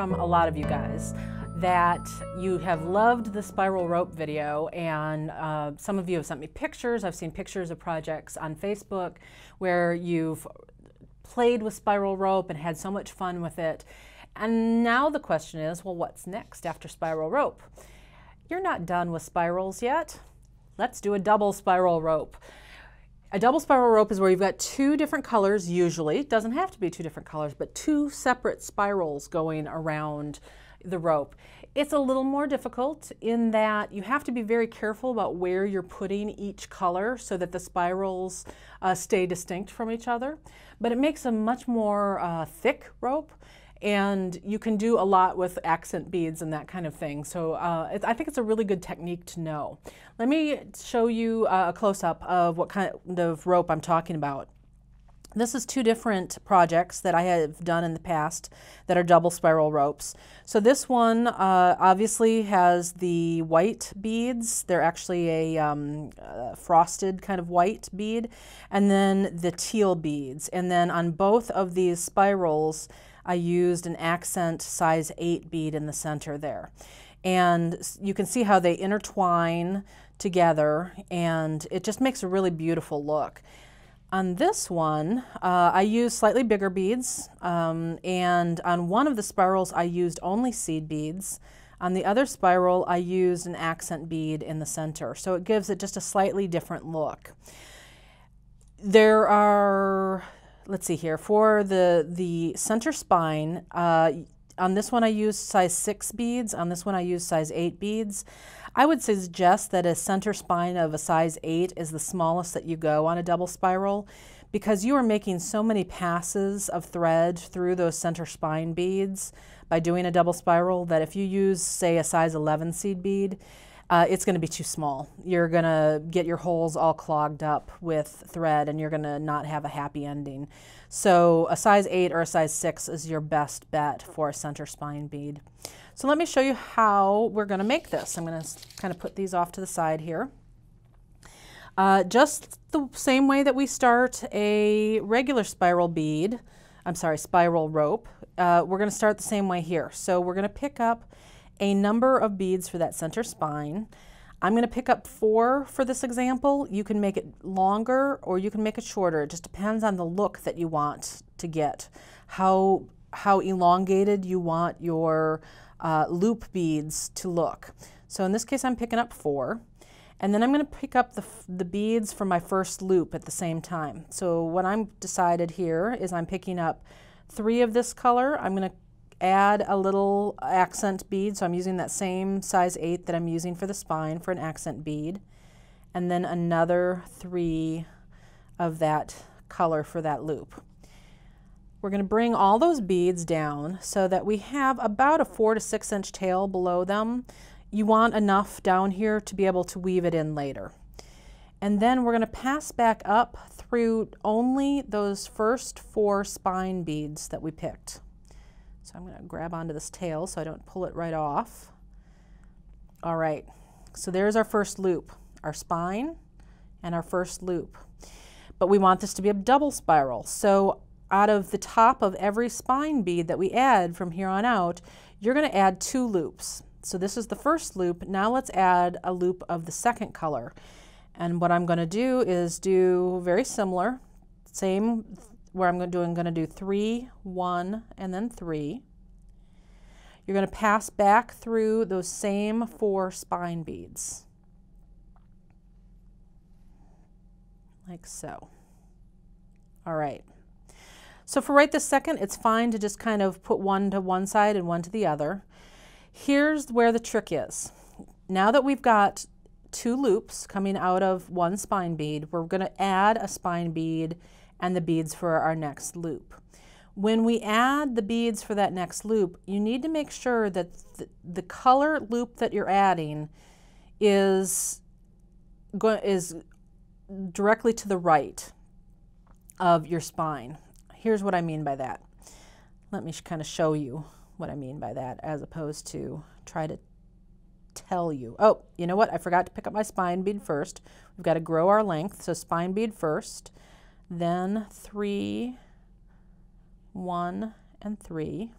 from a lot of you guys that you have loved the spiral rope video and uh, some of you have sent me pictures. I've seen pictures of projects on Facebook where you've played with spiral rope and had so much fun with it. And now the question is, well, what's next after spiral rope? You're not done with spirals yet. Let's do a double spiral rope. A double spiral rope is where you've got two different colors usually. It doesn't have to be two different colors, but two separate spirals going around the rope. It's a little more difficult in that you have to be very careful about where you're putting each color so that the spirals uh, stay distinct from each other. But it makes a much more uh, thick rope and you can do a lot with accent beads and that kind of thing. So uh, I think it's a really good technique to know. Let me show you uh, a close-up of what kind of rope I'm talking about. This is two different projects that I have done in the past that are double spiral ropes. So this one uh, obviously has the white beads. They're actually a um, uh, frosted kind of white bead. And then the teal beads. And then on both of these spirals, I used an accent size 8 bead in the center there. And you can see how they intertwine together and it just makes a really beautiful look. On this one, uh, I used slightly bigger beads, um, and on one of the spirals, I used only seed beads. On the other spiral, I used an accent bead in the center, so it gives it just a slightly different look. There are let's see here, for the, the center spine, uh, on this one I use size 6 beads, on this one I use size 8 beads. I would suggest that a center spine of a size 8 is the smallest that you go on a double spiral because you are making so many passes of thread through those center spine beads by doing a double spiral that if you use, say, a size 11 seed bead, uh, it's going to be too small. You're going to get your holes all clogged up with thread and you're going to not have a happy ending. So a size 8 or a size 6 is your best bet for a center spine bead. So let me show you how we're going to make this. I'm going to kind of put these off to the side here. Uh, just the same way that we start a regular spiral bead, I'm sorry, spiral rope, uh, we're going to start the same way here. So we're going to pick up a number of beads for that center spine. I'm going to pick up four for this example. You can make it longer or you can make it shorter. It just depends on the look that you want to get, how, how elongated you want your uh, loop beads to look. So in this case, I'm picking up four. And then I'm going to pick up the, the beads for my first loop at the same time. So what I'm decided here is I'm picking up three of this color. I'm going to add a little accent bead. So I'm using that same size 8 that I'm using for the spine for an accent bead. And then another three of that color for that loop. We're going to bring all those beads down so that we have about a 4 to 6 inch tail below them. You want enough down here to be able to weave it in later. And then we're going to pass back up through only those first four spine beads that we picked. So I'm going to grab onto this tail so I don't pull it right off. All right, so there's our first loop, our spine and our first loop. But we want this to be a double spiral. So out of the top of every spine bead that we add from here on out, you're going to add two loops. So this is the first loop. Now let's add a loop of the second color. And what I'm going to do is do very similar, same where I'm going to do, I'm going to do three, one, and then three. You're going to pass back through those same four spine beads. Like so. All right. So for right this second, it's fine to just kind of put one to one side and one to the other. Here's where the trick is. Now that we've got two loops coming out of one spine bead, we're going to add a spine bead and the beads for our next loop. When we add the beads for that next loop, you need to make sure that the, the color loop that you're adding is, is directly to the right of your spine. Here's what I mean by that. Let me kind of show you what I mean by that as opposed to try to tell you. Oh, you know what? I forgot to pick up my spine bead first. We've got to grow our length, so spine bead first then 3, 1, and 3.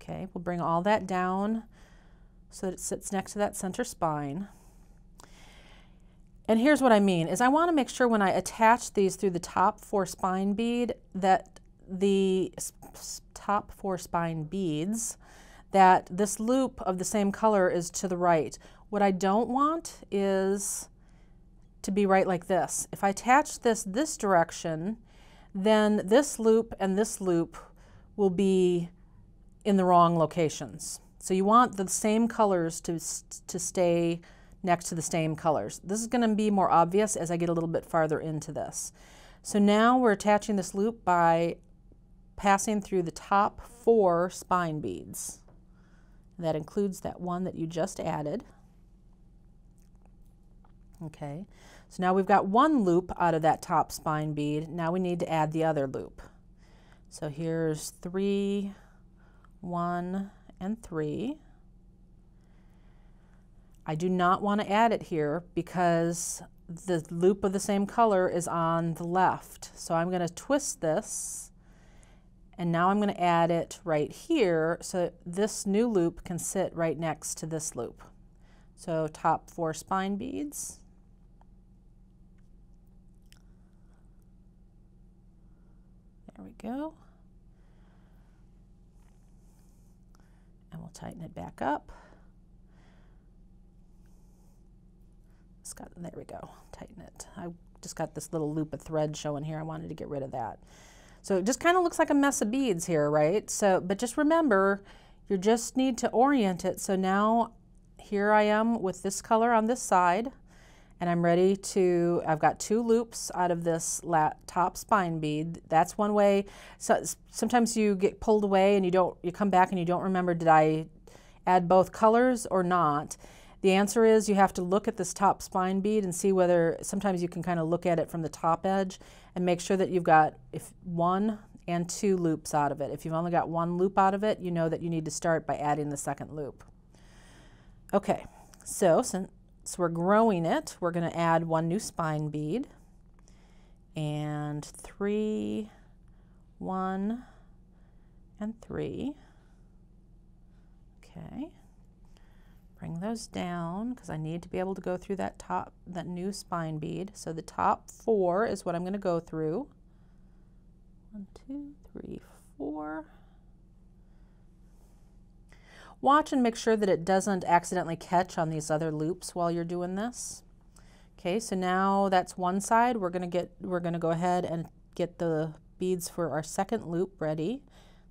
Okay, we'll bring all that down so that it sits next to that center spine. And here's what I mean, is I want to make sure when I attach these through the top four spine bead that the top four spine beads, that this loop of the same color is to the right. What I don't want is to be right like this. If I attach this this direction, then this loop and this loop will be in the wrong locations. So you want the same colors to, to stay next to the same colors. This is going to be more obvious as I get a little bit farther into this. So now we're attaching this loop by passing through the top four spine beads. That includes that one that you just added. Okay, so now we've got one loop out of that top spine bead. Now we need to add the other loop. So here's three, one, and 3. I do not want to add it here because the loop of the same color is on the left. So I'm going to twist this and now I'm going to add it right here so this new loop can sit right next to this loop. So top four spine beads. There we go. and we'll tighten it back up. It's got, there we go, tighten it. I just got this little loop of thread showing here. I wanted to get rid of that. So it just kind of looks like a mess of beads here, right? So, but just remember, you just need to orient it. So now here I am with this color on this side and I'm ready to, I've got two loops out of this top spine bead. That's one way. So sometimes you get pulled away and you don't, you come back and you don't remember, did I add both colors or not? The answer is you have to look at this top spine bead and see whether, sometimes you can kind of look at it from the top edge and make sure that you've got if one and two loops out of it. If you've only got one loop out of it, you know that you need to start by adding the second loop. Okay, so since so we're growing it. We're going to add one new spine bead and three, one, and three. Okay. Bring those down because I need to be able to go through that top, that new spine bead. So the top four is what I'm going to go through. One, two, three, four. Watch and make sure that it doesn't accidentally catch on these other loops while you're doing this. Okay, so now that's one side. We're gonna get we're gonna go ahead and get the beads for our second loop ready.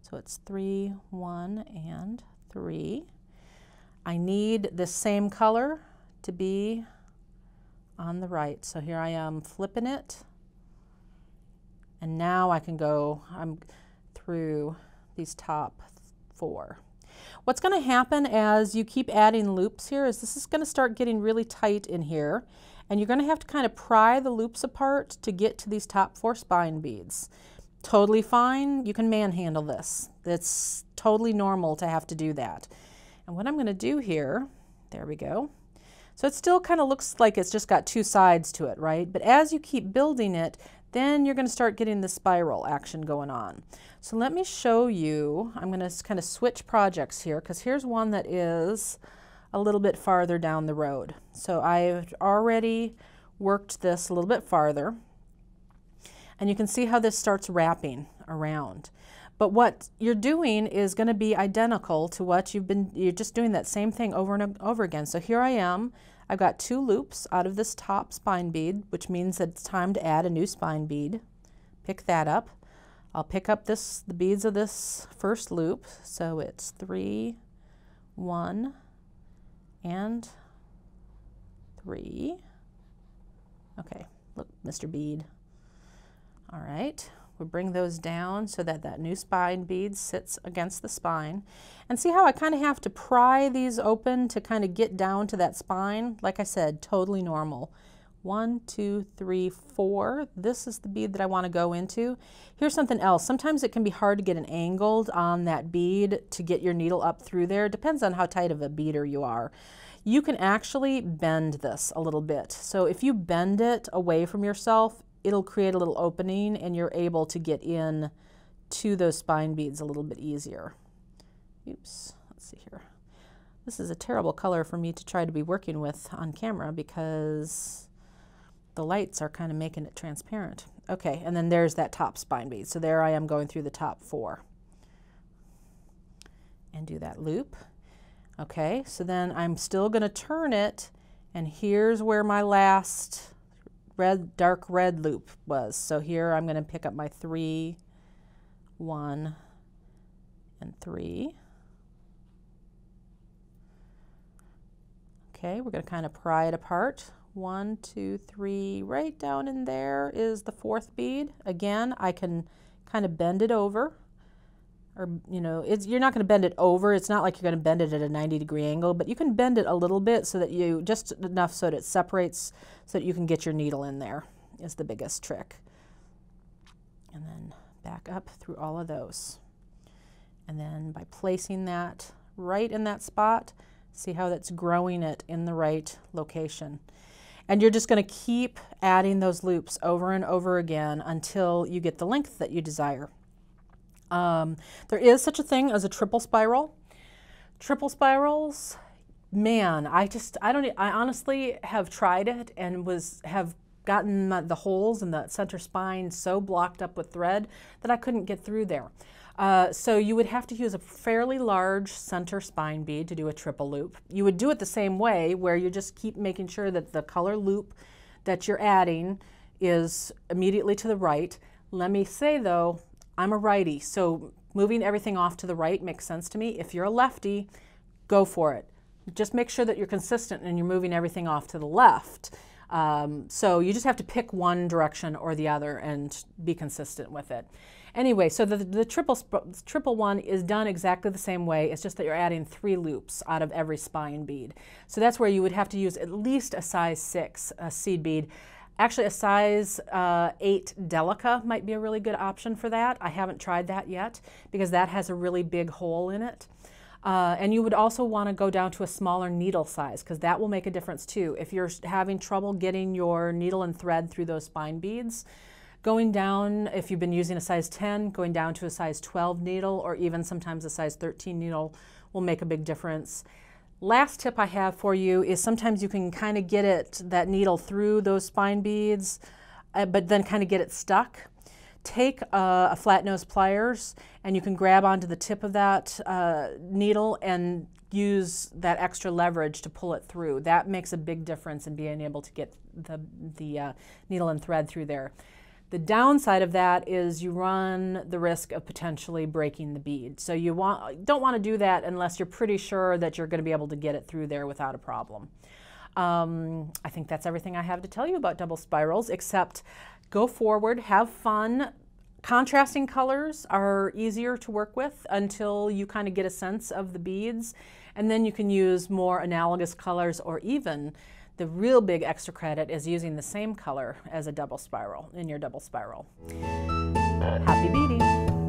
So it's three, one, and three. I need the same color to be on the right. So here I am flipping it. And now I can go, I'm through these top four. What's going to happen as you keep adding loops here is this is going to start getting really tight in here and you're going to have to kind of pry the loops apart to get to these top four spine beads. Totally fine. You can manhandle this. It's totally normal to have to do that. And what I'm going to do here, there we go. So it still kind of looks like it's just got two sides to it, right? But as you keep building it, then you're going to start getting the spiral action going on. So let me show you, I'm going to kind of switch projects here because here's one that is a little bit farther down the road. So I've already worked this a little bit farther and you can see how this starts wrapping around. But what you're doing is going to be identical to what you've been, you're just doing that same thing over and over again. So here I am, I've got two loops out of this top spine bead, which means that it's time to add a new spine bead. Pick that up. I'll pick up this the beads of this first loop. So it's three, one, and three. Okay, look, Mr. Bead. All right, we'll bring those down so that that new spine bead sits against the spine. And see how I kind of have to pry these open to kind of get down to that spine? Like I said, totally normal. One, two, three, four. This is the bead that I want to go into. Here's something else. Sometimes it can be hard to get an angled on that bead to get your needle up through there. It depends on how tight of a beader you are. You can actually bend this a little bit. So if you bend it away from yourself, it'll create a little opening and you're able to get in to those spine beads a little bit easier. oops, let's see here. This is a terrible color for me to try to be working with on camera because the lights are kind of making it transparent. Okay, and then there's that top spine bead. So there I am going through the top four. And do that loop. Okay, so then I'm still going to turn it, and here's where my last red, dark red loop was. So here I'm going to pick up my three, one, and three. Okay, we're going to kind of pry it apart. One, two, three, right down in there is the fourth bead. Again, I can kind of bend it over. Or, you know, it's, you're not going to bend it over. It's not like you're going to bend it at a 90 degree angle, but you can bend it a little bit so that you, just enough so that it separates so that you can get your needle in there is the biggest trick. And then back up through all of those. And then by placing that right in that spot, see how that's growing it in the right location. And you're just going to keep adding those loops over and over again until you get the length that you desire. Um, there is such a thing as a triple spiral. Triple spirals, man, I just, I don't, I honestly have tried it and was, have gotten the holes in the center spine so blocked up with thread that I couldn't get through there. Uh, so you would have to use a fairly large center spine bead to do a triple loop. You would do it the same way where you just keep making sure that the color loop that you're adding is immediately to the right. Let me say though, I'm a righty, so moving everything off to the right makes sense to me. If you're a lefty, go for it. Just make sure that you're consistent and you're moving everything off to the left. Um, so you just have to pick one direction or the other and be consistent with it. Anyway, so the, the triple, triple one is done exactly the same way. It's just that you're adding three loops out of every spine bead. So that's where you would have to use at least a size six uh, seed bead. Actually, a size uh, 8 Delica might be a really good option for that. I haven't tried that yet because that has a really big hole in it. Uh, and you would also want to go down to a smaller needle size because that will make a difference too. If you're having trouble getting your needle and thread through those spine beads, Going down, if you've been using a size 10, going down to a size 12 needle or even sometimes a size 13 needle will make a big difference. Last tip I have for you is sometimes you can kind of get it, that needle through those spine beads, uh, but then kind of get it stuck. Take a, a, flat nose pliers and you can grab onto the tip of that uh, needle and use that extra leverage to pull it through. That makes a big difference in being able to get the, the uh, needle and thread through there. The downside of that is you run the risk of potentially breaking the bead. So you want, don't want to do that unless you're pretty sure that you're going to be able to get it through there without a problem. Um, I think that's everything I have to tell you about double spirals, except go forward, have fun. Contrasting colors are easier to work with until you kind of get a sense of the beads, and then you can use more analogous colors or even the real big extra credit is using the same color as a double spiral in your double spiral. Happy beading!